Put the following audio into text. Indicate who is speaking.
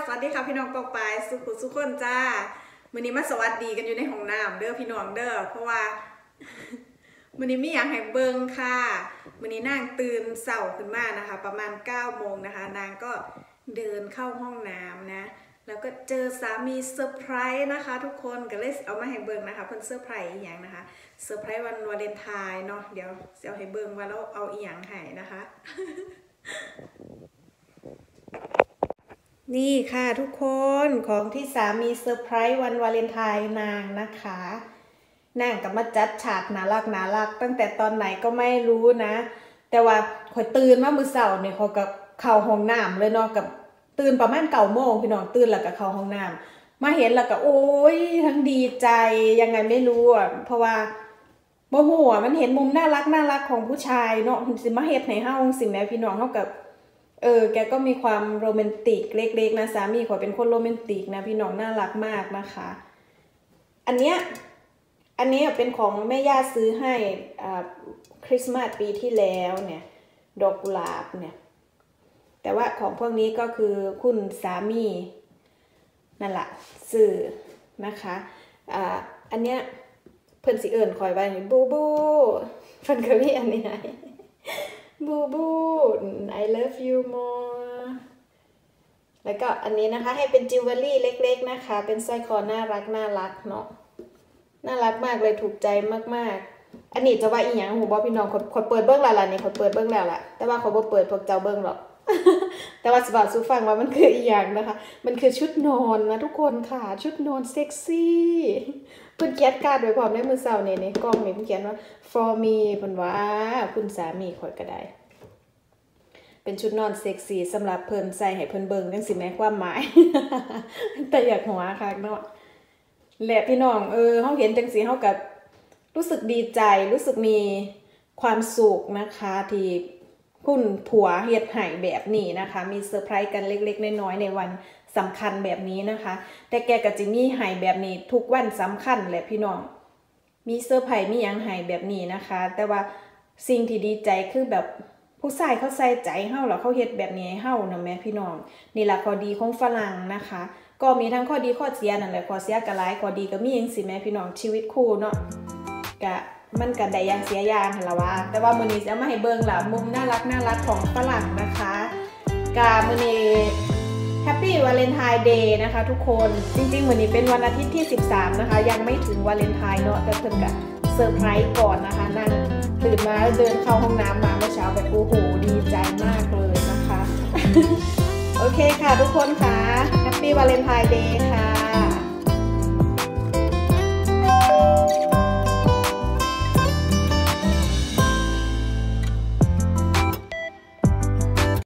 Speaker 1: สวัสดีค่ะพี่น้องปอกปายสุขุสุขคนจ้ามื้อนี้มาสวัสดีกันอยู่ในห้องน้ำเด้อพี่น้องเด้อเพราะว่ามื้อนี้มีอย่างให้เบิ่งค่ะมื้อนี้นางตื่นเช้าขึ้นมานะคะ ประมาณ9โมงนะคะ นางก็เดินเข้าห้องน้ำนะ แล้วก็เจอสามีเซอร์ไพรส์นะคะ ทุกคนก็เลยเอามาให้เบิ่งนะคะเพิ่นเซอร์ไพรส์อีหยังนะคะเซอร์ไพรส์วันวาเลนไทน์เนาะเดี๋ยวเอาให้เบิ่งว่าเราเอาอีหยังให้นะคะ นี่ค่ะทุกคนของที่สามีเซอร์ไพรส์วันวาเลนไทน์นางนะคะนางก็มาจัดฉากน่ารักน่ารัก ตั้งแต่ตอนไหนก็ไม่รู้นะ แต่ว่าข่อยตื่นมามื้อเช้าเนี่ยเขากับเข้าห้องน้ำเลยเนาะกับตื่นประมาณเก้าโมงพี่น้องตื่นแล้วก็เข้าห้องน้ำมาเห็นแล้วก็โอ้ยทั้งดีใจยังไงไม่รู้อะเพราะว่าบ่ฮู้อะมันเห็นมุมน่ารักน่ารักของผู้ชายเนาะสิมาเฮ็ดให้เฮาสิแม่พี่น้องเฮากับ เออ แกก็มีความโรแมนติกเล็กๆนะสามีขอเป็นคนโรแมนติกนะพี่น้องน่ารักมากนะคะ อันเนี้ย อันนี้เป็นของแม่ย่าซื้อให้อ่าคริสต์มาสปีที่แล้วเนี่ย ดอกกุหลาบเนี่ย แต่ว่าของพวกนี้ก็คือคุณสามีนั่นแหละซื้อนะคะอ่าอันเนี้ยเพิ่นสิเอิ้นข่อยว่าบูบูเพิ่นก็มีอันนี้ บูบู I love you more แล้วก็อันนี้นะคะให้เป็นจิวเวลรี่เล็กๆนะคะ เป็นสร้อยคอน่ารักน่ารักเนาะน่ารักมากเลยถูกใจมากๆ อันนี้จะว่าอีหยังฮู้บ่พี่น้องข่อยเปิดเบิ่งแล้วล่ะนี่ข่อยเปิดเบิ่งแล้วล่ะแต่ว่าข่อยบ่เปิดพวกเจ้าเบิ่งหรอก แต่ว่าสิเว้าสู่ฟังว่ามันคืออีหยังนะคะ มันคือชุดนอนนะทุกคนค่ะ ชุดนอนเซ็กซี่เพิ่นเขียนการ์ดไว้พร้อมในมื้อเช้านี่ในกล้องนี่เพิ่นเขียนว่า for me เพิ่นว่าคุณสามีข่อยก็ได้ เป็นชุดนอนเซ็กซี่สำหรับเพิ่นใส่ให้เพิ่นเบิ่งจังซี่แม่นความหมาย แต่อยากหัวคักเนาะแหละพี่น้องเออเขาเห็นจังซี่เขากะ รู้สึกดีใจรู้สึกมีความสุขนะคะที่ คุณผัวเฮ็ดให้แบบนี้นะคะ มีเซอร์ไพรส์กันเล็กๆ น้อยๆในวันสำคัญแบบนี้นะคะ แต่แกกะจิมีให้แบบนี้ทุกวันสำคัญแหละพี่น้อง มีเซอร์ไพรส์มีหยังให้แบบนี้นะคะ แต่ว่าสิ่งที่ดีใจคือแบบผู้ชายเขาใส่ใจเฮาแล้วเขาเฮ็ดแบบนี้ให้เฮานะแม่นพี่น้อง นี่แหละข้อดีของฝรั่งนะคะ ก็มีทั้งข้อดีข้อเสียนั่นแหละข้อเสียก็หลายข้อดีก็มีจังซี่แม่นพี่น้องชีวิตคู่เนาะกะ มันก็ได้อย่างเสียอย่างหั่นละว่าแต่ว่ามื้อนี้จะมาให้เบิ่งละมุมน่ารักน่ารักของฝรั่งนะคะกะมื้อนี้ Happy Valentine's Day นะคะ ทุกคนจริงๆมือนี้เป็นวันอาทิตย์ที่ 13 นะคะ ยังไม่ถึงวาเลนไทน์เนาะแต่เพิ่นก็เซอร์ไพรส์ก่อนนะคะนั่งตื่นมาเดินเข้าห้องน้ำมาเมื่อเช้าแบบโอ้โหดีใจมากเลยนะคะ โอเคค่ะทุกคนค่ะ Happy Valentine's Day ค่ะ